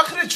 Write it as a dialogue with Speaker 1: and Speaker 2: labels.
Speaker 1: I could